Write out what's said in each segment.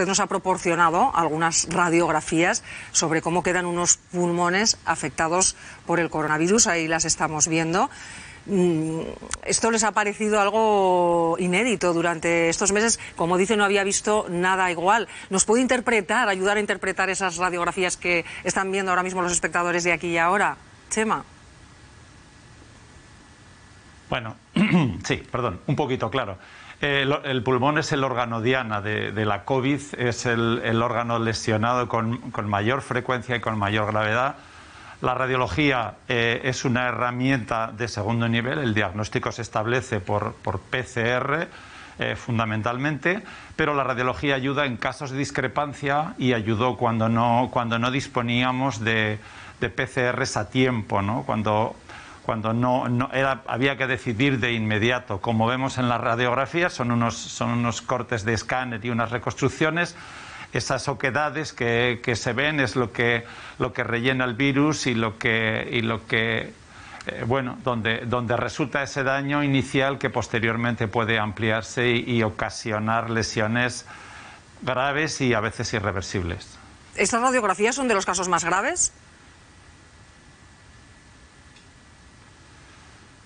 usted nos ha proporcionado algunas radiografías sobre cómo quedan unos pulmones afectados por el coronavirus. Ahí las estamos viendo. Mm, ¿Esto les ha parecido algo inédito durante estos meses? Como dice, no había visto nada igual. ¿Nos puede interpretar, ayudar a interpretar esas radiografías que están viendo ahora mismo los espectadores de aquí y ahora? Chema. Bueno, sí, perdón, un poquito claro. Eh, el, pulmón es el órgano diana de, la COVID, es el, órgano lesionado con, mayor frecuencia y con mayor gravedad. La radiología eh, es una herramienta de segundo nivel, el diagnóstico se establece por, PCR eh, fundamentalmente, pero la radiología ayuda en casos de discrepancia y ayudó cuando no, cuando no disponíamos de, de PCRs a tiempo, ¿no? cuando cuando no, era, había que decidir de inmediato. Como vemos en las radiografías, son unos, son unos cortes de escáner y unas reconstrucciones. Esas oquedades que, que se ven es lo que, lo que rellena el virus y lo que, y lo que eh, bueno, donde, donde resulta ese daño inicial que posteriormente puede ampliarse y ocasionar lesiones graves y a veces irreversibles. ¿Estas radiografías son de los casos más graves?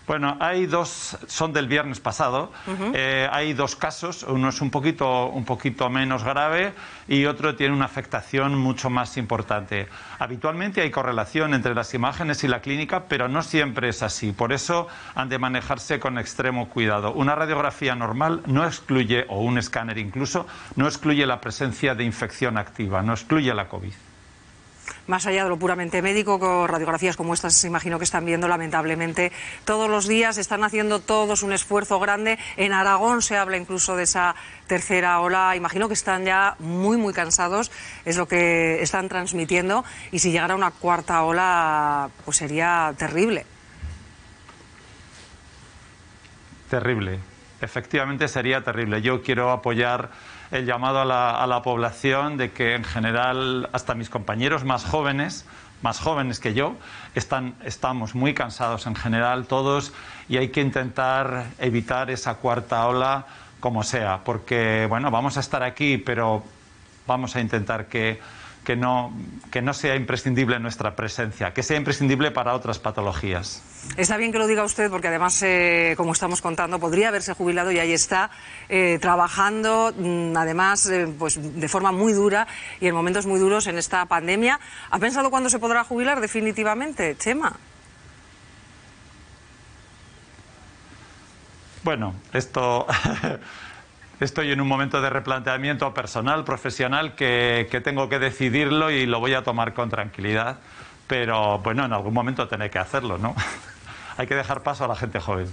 Bueno, hay dos, son del viernes pasado. Eh, hay dos casos, uno es un poquito, un poquito menos grave y otro tiene una afectación mucho más importante. Habitualmente hay correlación entre las imágenes y la clínica, pero no siempre es así. Por eso han de manejarse con extremo cuidado. Una radiografía normal no excluye, o un escáner incluso, no excluye la presencia de infección activa, no excluye la COVID más allá de lo puramente médico, con radiografías como estas, imagino que están viendo lamentablemente todos los días, están haciendo todos un esfuerzo grande. En Aragón se habla incluso de esa tercera ola, imagino que están ya muy, muy cansados, es lo que están transmitiendo, y si llegara una cuarta ola, pues sería terrible. Terrible, efectivamente sería terrible. Yo quiero apoyar el llamado a la, a la población de que en general hasta mis compañeros más jóvenes más jóvenes que yo, están, estamos muy cansados en general todos y hay que intentar evitar esa cuarta ola como sea, porque bueno, vamos a estar aquí, pero vamos a intentar que que no, que no sea imprescindible nuestra presencia, que sea imprescindible para otras patologías. Está bien que lo diga usted, porque además, eh, como estamos contando, podría haberse jubilado y ahí está, eh, trabajando, mm, además, eh, pues de forma muy dura y en momentos muy duros en esta pandemia. ¿Ha pensado cuándo se podrá jubilar definitivamente, Chema? Bueno, esto estoy en un momento de replanteamiento personal, profesional, que, tengo que decidirlo y lo voy a tomar con tranquilidad. Pero bueno, en algún momento tenéis que hacerlo, ¿no? Hay que dejar paso a la gente joven.